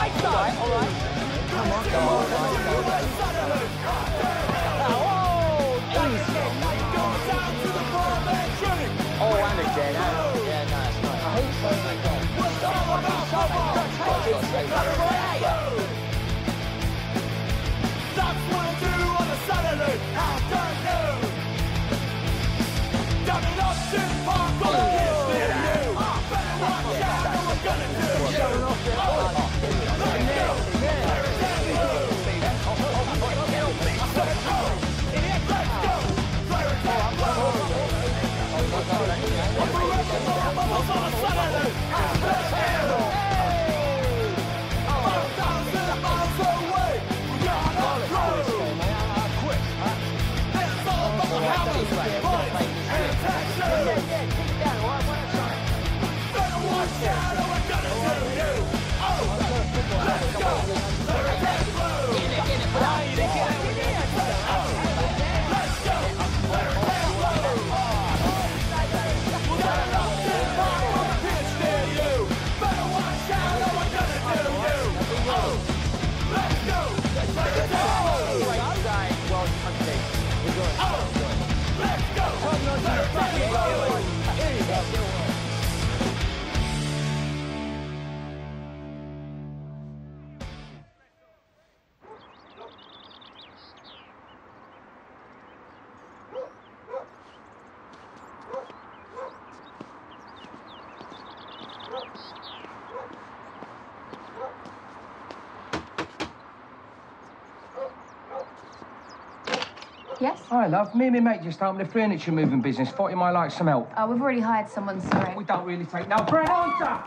Right, all right. Come on, come on, Yeah. Yes? Hi, love. Me and my mate just opened a furniture moving business. Thought you might like some help. Uh, we've already hired someone, sorry. We don't really take no for an answer.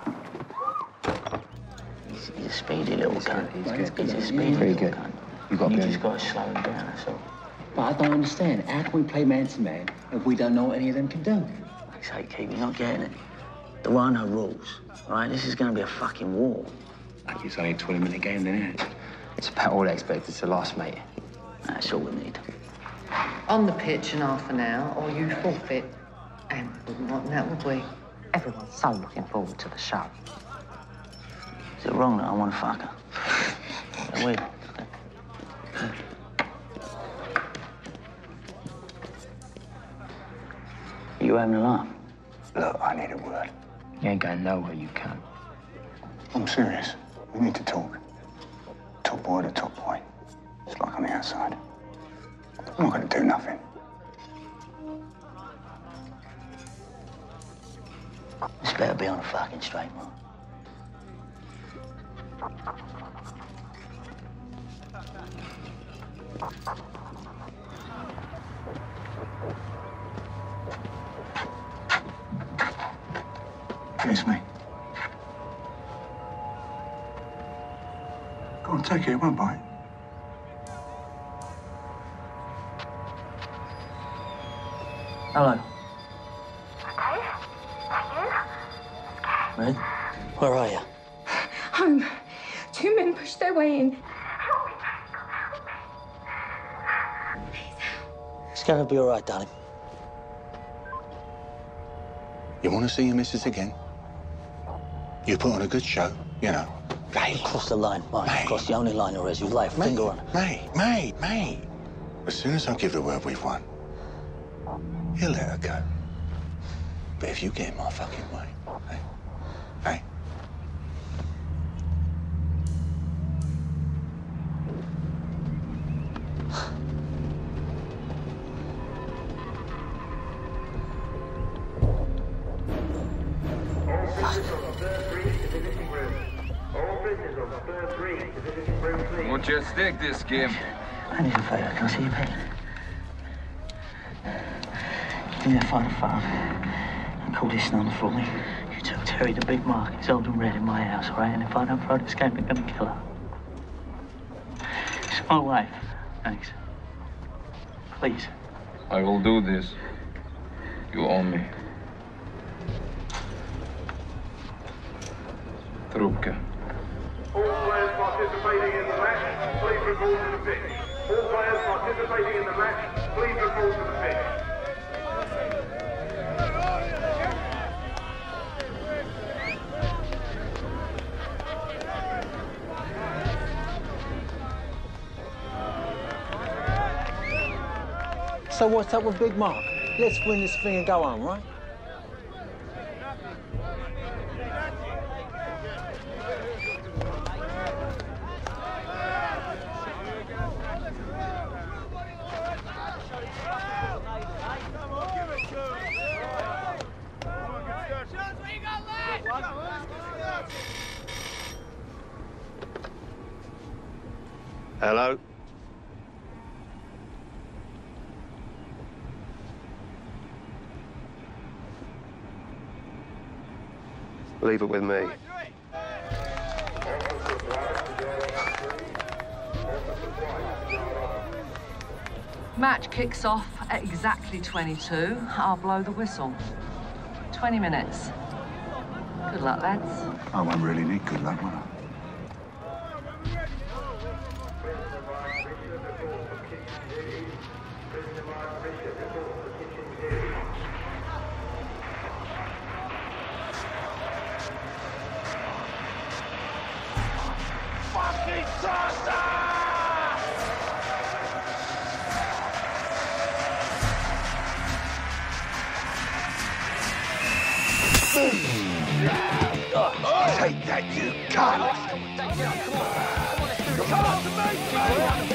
He's, he's a speedy little cunt. He's, good. he's a speedy Very little good. cunt. You got You just got to slow him down, that's all. But I don't understand. How can we play man to man if we don't know what any of them can do? Like I say, Keith, you're not getting it. There are no rules, all right? This is going to be a fucking war. Like it's only a 20 minute game, then, isn't it? It's about all I expect expected to last, mate. That's all we need. On the pitch in half an hour, or you forfeit. And what not want that would we? Everyone's so looking forward to the show. Is it wrong that I want to fuck her? Yeah, wait. Are you having a laugh? Look, I need a word. You ain't going nowhere, you cunt. I'm serious. We need to talk. Top boy to top boy. It's like on the outside. I'm not going to do nothing. This better be on a fucking straight mark. Kiss me. Go on, take it. One bite. Hello. Dave, are you? Red? Where are you? Home. Two men pushed their way in. It's gonna be all right, darling. You want to see your missus again? You put on a good show, you know. Hey, Cross the line, Mike. Mate. Cross the only line there is. You lay a mate, finger on it. mate, mate, mate. As soon as I give the word we've won, he'll let her go. But if you get in my fucking way, hey, hey, What's your stake this game? I need a favour. Can I see your pen? Give me a phone phone and call this number for me. You tell Terry the big mark is old and red in my house, all right? And if I don't throw this game, they're gonna kill her. It's my wife. Thanks. Please. I will do this. You owe me. Trubka participating in the match, please report to the pitch. All players participating in the match, please report to the pitch. So what's up with Big Mark? Let's win this thing and go on, right? Hello? Leave it with me. Match kicks off at exactly 22. I'll blow the whistle. 20 minutes. Good luck, lads. Oh, I won't really need good luck, will I? Take that, you cunt! Come on, come on, come on, come on, come on, come on, come on, come on, come on,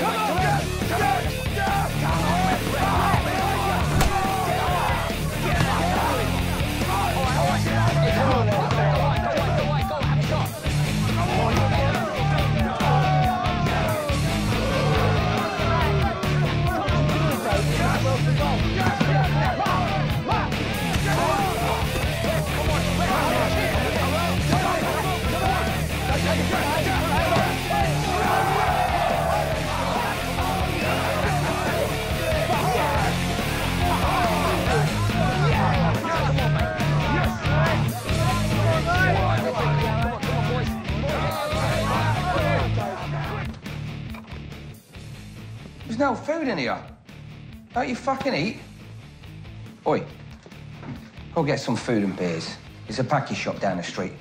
No food in here. Don't you fucking eat. Oi, go get some food and beers. There's a packy shop down the street.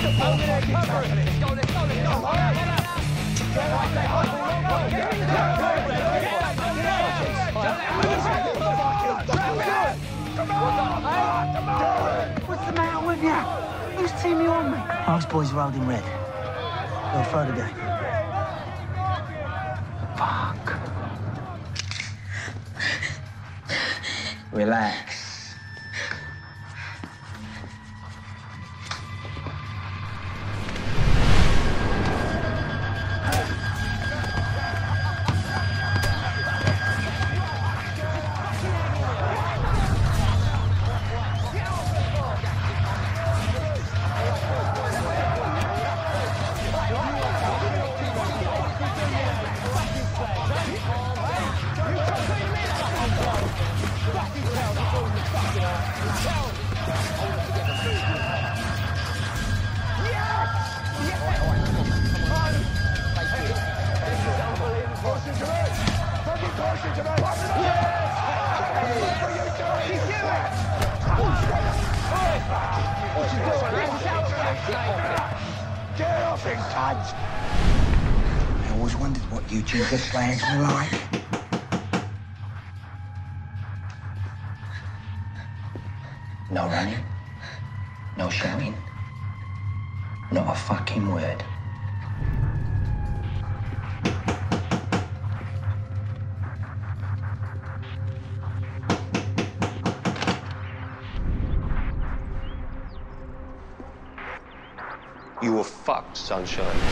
What's the matter with you? Who's team you on boys rolled in red. No photo day. Fuck. Relax. I always wondered what you Jupiter Slides were like. No running. No shouting. Not a fucking word. Sunshine.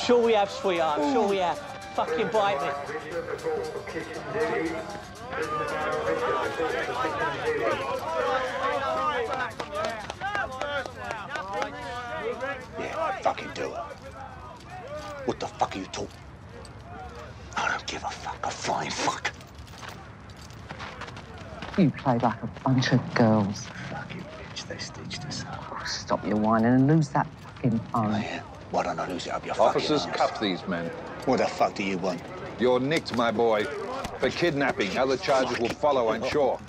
Sure we have, sweetheart. I'm sure we have. Fucking bite me. Yeah, fucking do it. What the fuck are you talking? I don't give a fuck. A flying fuck. You played like a bunch of girls. Fucking bitch, they stitched us up. Oh, stop your whining and lose that fucking phone. Why don't I lose it up your Officers, fucking cuff these men. What the fuck do you want? You're nicked, my boy. For kidnapping. Other charges will follow, I'm sure.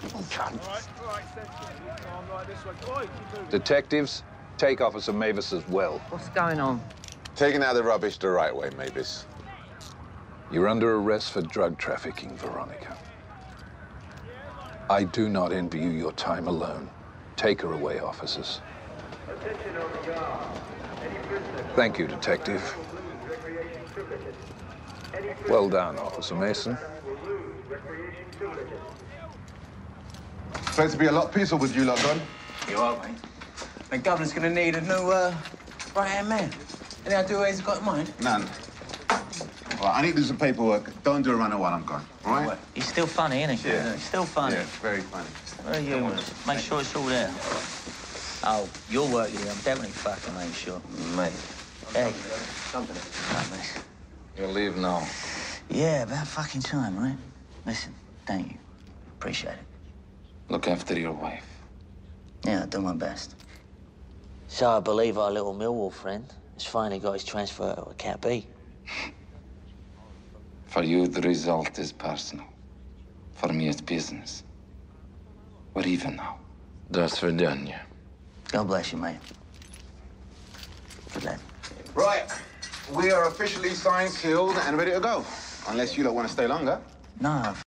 Detectives, take Officer Mavis as well. What's going on? Taking out the rubbish the right way, Mavis. You're under arrest for drug trafficking, Veronica. I do not envy you your time alone. Take her away, officers. Thank you, Detective. Well done, Officer Mason. Supposed to be a lot peaceful with you lot gone. You are, mate. The governor's gonna need a new, uh, right-hand man. Any idea what he's got in mind? None. All right, I need to do some paperwork. Don't do a runner while I'm gone, all right? He's still funny, isn't he? Yeah. He's still funny. Yeah, very funny. Where Very humorous. Make sure it's all there. Oh, your work, yeah, I'm definitely fucking make sure. Mate. Hey. Company. Right, mate. You'll leave now. Yeah, about fucking time, right? Listen, thank you. Appreciate it. Look after your wife. Yeah, I'll do my best. So I believe our little Millwall friend has finally got his transfer to a Cat B. For you, the result is personal. For me, it's business. We're even now. До свидания. God bless you, mate. Good lad. Right, we are officially signed, sealed, and ready to go. Unless you don't want to stay longer. No,